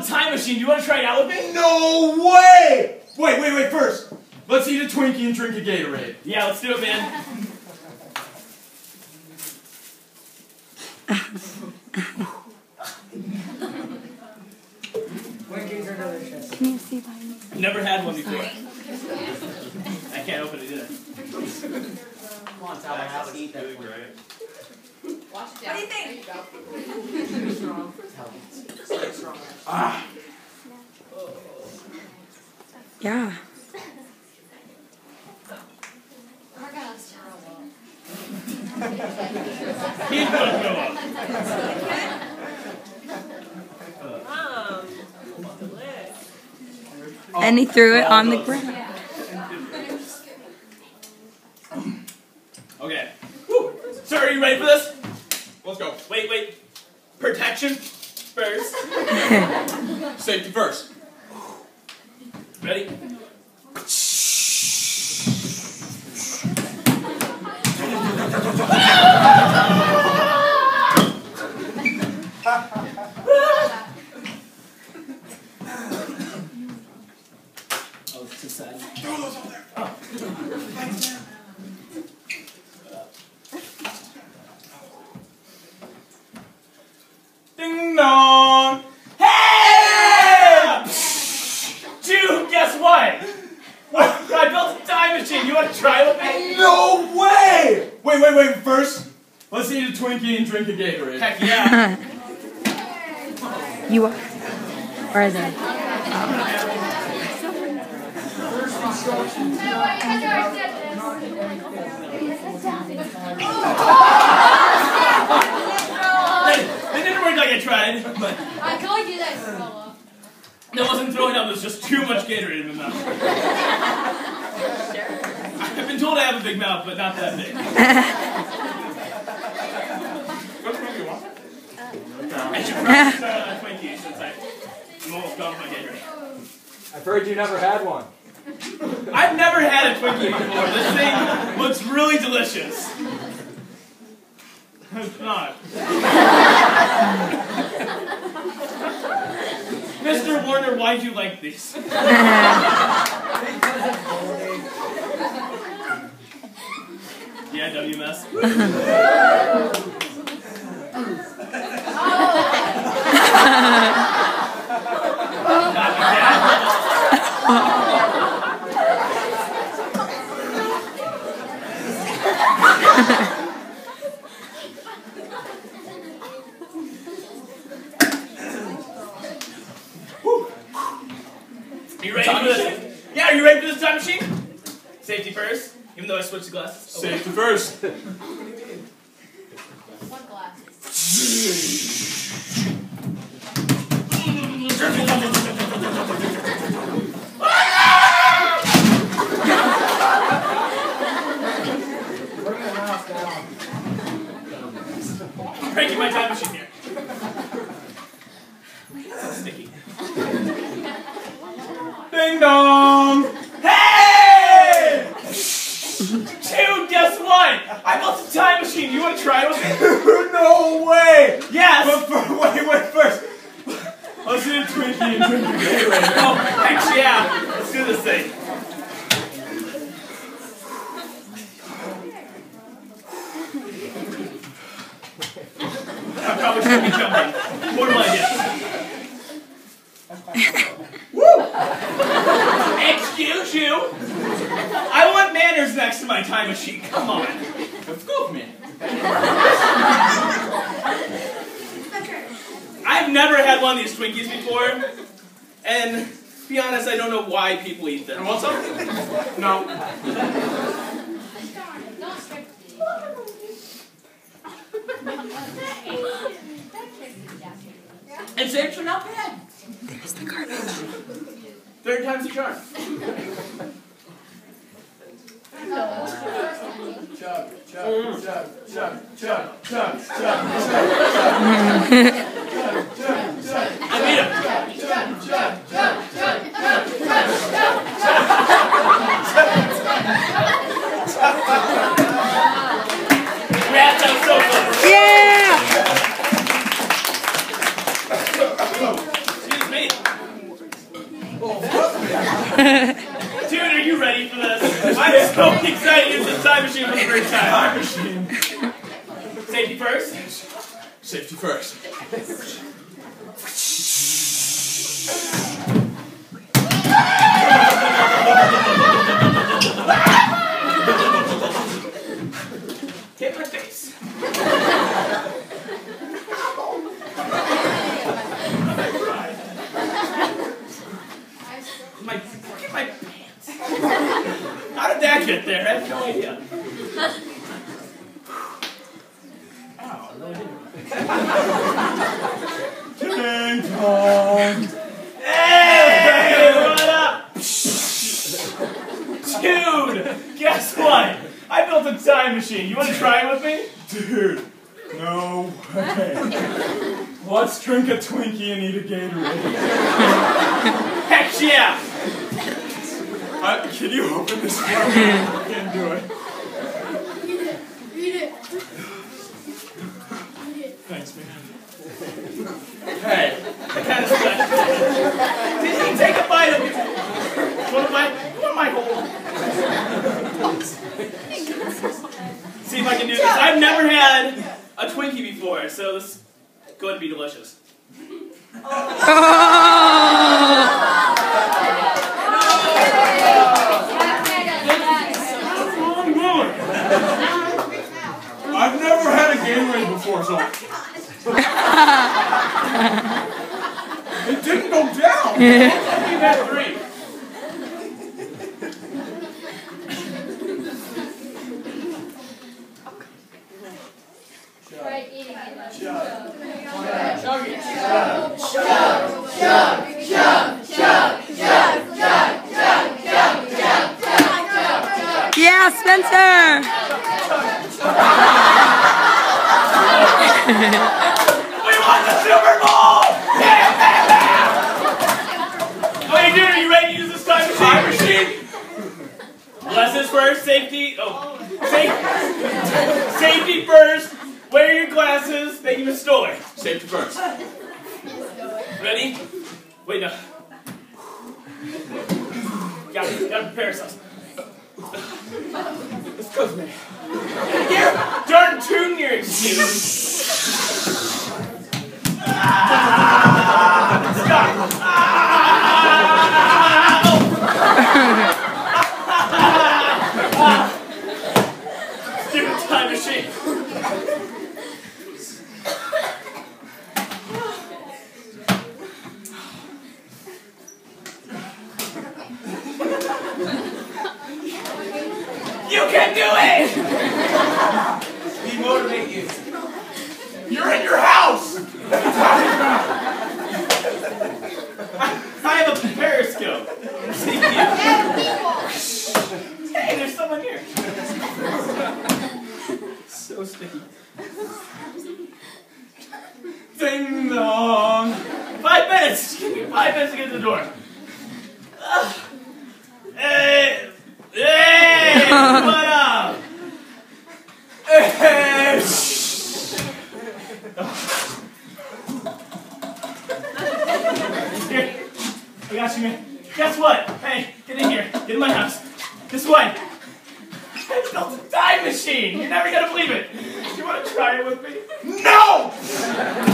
built a time machine. Do you want to try it out with me? No way! Wait, wait, wait, first. Let's eat a Twinkie and drink a Gatorade. Yeah, let's do it, man. Can you see behind me? Never had one before. I can't open it either. Come on, Sal, have to eat that for you. What do you think? Yeah. Oh my that's terrible. He's gonna go up. And he threw it on the ground. Okay. Whew. Sir, are you ready for this? Let's go. Wait, wait. Protection first. Safety first. Ready? Oh, it's too sad. Ding dong. Hey! Dude, guess what? I built a time machine. You want to try with me? No way! Wait, wait, wait, first. Let's eat a Twinkie and drink a Gatorade. Heck yeah. you are. Or is it? It didn't work like I tried, but I told you that, Corolla. that wasn't throwing up. It was just too much Gatorade in my mouth. I've been told I have a big mouth, but not that big. I should probably start on a Twinkie since I- I'm almost done with my Gatorade. I've heard you never had one. I've never had a Twinkie before. This thing looks really delicious. It's not. Mr. Warner, why'd you like these? yeah, WMS. You ready for this? Yeah, are you ready for this time machine? Safety first, even though I switched the glasses. Safety first. What glasses? Breaking my time machine here. So sticky. Ding dong. Hey! Dude, guess what? I built a time machine. You want to try it with me? no way! Yes. But for, wait, wait, first. Let's eat a Twinkie and drink a Gatorade. Oh, heck yeah. Let's do this thing. I probably shouldn't be jumping. Horrible idea. Woo! Excuse you. I want manners next to my time machine. Come on. Let's go, man. I've never had one of these Twinkies before, and to be honest, I don't know why people eat them. Want some? No. Not strictly. And safes are not bad. There's the garbage. Third time's the charm. Chug, chug, chug, chug, chug, chug, chug, I Dude, are you ready for this? I'm so excited. It's a time machine for the first time. Time machine. Safety first. Safety first. How did that get there? I have no idea. Ow, I really didn't. Ding dong. Hey, what up? Dude, guess what? I built a time machine. You want to try it with me? Dude, no way. Let's drink a Twinkie and eat a Gatorade. Heck yeah! Uh, can you open this for me? I can't do it. Read it. Thanks, man. Hey, I kind of stuck. Did he take a bite of it? One of my, one of my whole. See if I can do this. I've never had a Twinkie before, so this is going to be delicious. I've never had a Gatorade before, so. it didn't go down. You've had three. Try eating it. Chug it. Yeah, Spencer! We won the Super Bowl! What are you doing? Are you ready to use this time machine? Time machine? Lessons first, safety. Oh, safe, safety first. Wear your glasses. Thank you, Miss Stoller. Safety first. Ready? Wait, no. Gotta, gotta prepare ourselves. Goes me. Here, darn tune your excuse. Stupid time machine. You can do it! We motivate you. You're in your house. I have a periscope. See you. Hey, there's someone here. so sticky. Ding dong. Five minutes. Give me five minutes to get to the door. Hey, hey, what up? Hey. Here, I got you, man. Guess what? Hey, get in here. Get in my house. This way. I built a time machine. You're never gonna believe it. Do you wanna try it with me? No.